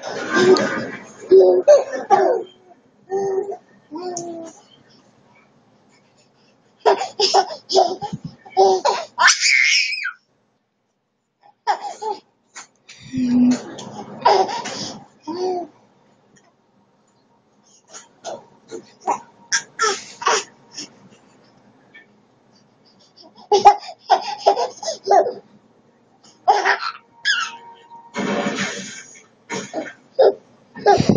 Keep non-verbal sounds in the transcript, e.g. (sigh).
Yeah. (laughs)